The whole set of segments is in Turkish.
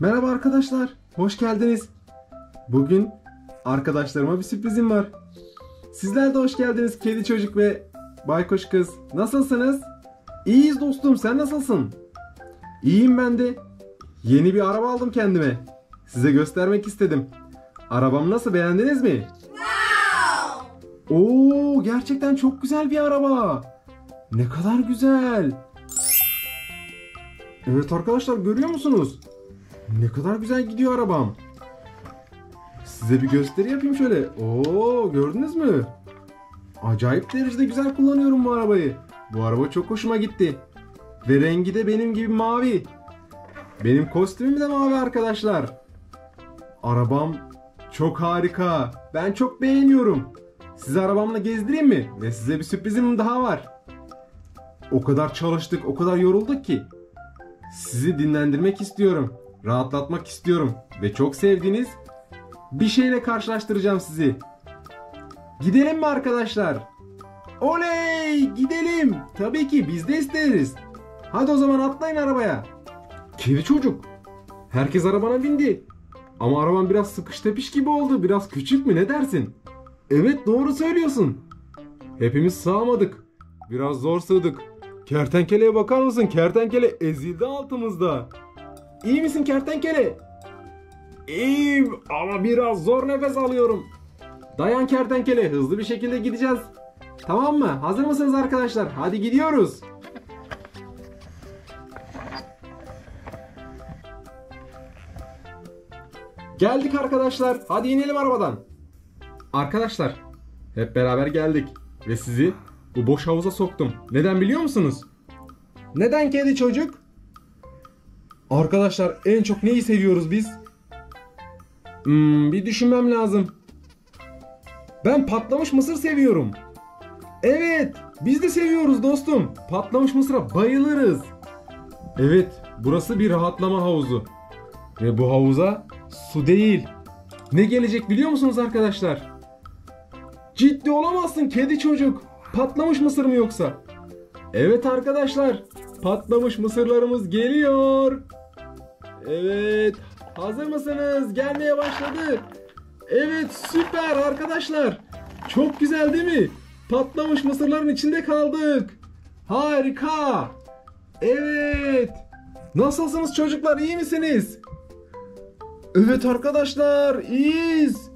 Merhaba arkadaşlar, hoş geldiniz. Bugün arkadaşlarıma bir sürprizim var. Sizler de hoş geldiniz kedi çocuk ve baykuş kız. Nasılsınız? İyiyiz dostum, sen nasılsın? İyiyim ben de. Yeni bir araba aldım kendime. Size göstermek istedim. Arabam nasıl beğendiniz mi? Oo, gerçekten çok güzel bir araba. Ne kadar güzel. Evet arkadaşlar görüyor musunuz? Ne kadar güzel gidiyor arabam. Size bir gösteri yapayım şöyle. Oo gördünüz mü? Acayip derecede güzel kullanıyorum bu arabayı. Bu araba çok hoşuma gitti. Ve rengi de benim gibi mavi. Benim kostümüm de mavi arkadaşlar. Arabam çok harika. Ben çok beğeniyorum. Sizi arabamla gezdireyim mi? Ve size bir sürprizim daha var. O kadar çalıştık, o kadar yorulduk ki. Sizi dinlendirmek istiyorum. Rahatlatmak istiyorum. Ve çok sevdiğiniz bir şeyle karşılaştıracağım sizi. Gidelim mi arkadaşlar? Oley! Gidelim. Tabii ki biz de isteriz. Hadi o zaman atlayın arabaya. Kedi çocuk. Herkes arabana bindi. Ama araban biraz sıkış tepiş gibi oldu. Biraz küçük mü ne dersin? Evet doğru söylüyorsun. Hepimiz sığamadık. Biraz zor sığdık. Kertenkeleye bakar mısın? Kertenkele ezildi altımızda. İyi misin kertenkele? İyiyim ama biraz zor nefes alıyorum. Dayan kertenkele hızlı bir şekilde gideceğiz. Tamam mı? Hazır mısınız arkadaşlar? Hadi gidiyoruz. Geldik arkadaşlar. Hadi inelim arabadan. Arkadaşlar, hep beraber geldik ve sizi bu boş havuza soktum. Neden biliyor musunuz? Neden kedi çocuk? Arkadaşlar en çok neyi seviyoruz biz? Hmm, bir düşünmem lazım. Ben patlamış mısır seviyorum. Evet, biz de seviyoruz dostum. Patlamış mısıra bayılırız. Evet, burası bir rahatlama havuzu. Ve bu havuza su değil. Ne gelecek biliyor musunuz arkadaşlar? Ciddi olamazsın kedi çocuk. Patlamış mısır mı yoksa? Evet arkadaşlar. Patlamış mısırlarımız geliyor. Evet. Hazır mısınız? Gelmeye başladı. Evet süper arkadaşlar. Çok güzel değil mi? Patlamış mısırların içinde kaldık. Harika. Evet. Nasılsınız çocuklar? İyi misiniz? Evet arkadaşlar, iyiyiz.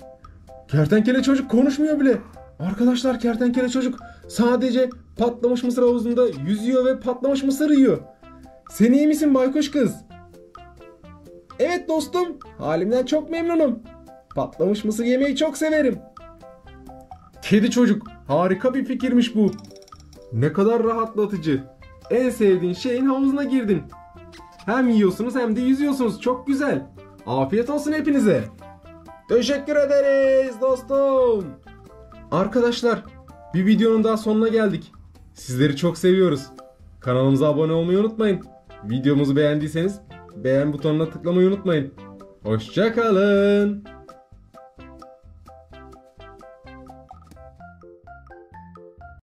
Kertenkele çocuk konuşmuyor bile. Arkadaşlar kertenkele çocuk sadece patlamış mısır havuzunda yüzüyor ve patlamış mısır yiyor. Sen iyi misin baykuş kız? Evet dostum, halimden çok memnunum. Patlamış mısır yemeyi çok severim. Kedi çocuk, harika bir fikirmiş bu. Ne kadar rahatlatıcı. En sevdiğin şeyin havuzuna girdin. Hem yiyorsunuz hem de yüzüyorsunuz. Çok güzel. Afiyet olsun hepinize. Teşekkür ederiz dostum. Arkadaşlar bir videonun daha sonuna geldik. Sizleri çok seviyoruz. Kanalımıza abone olmayı unutmayın. Videomuzu beğendiyseniz beğen butonuna tıklamayı unutmayın. Hoşçakalın.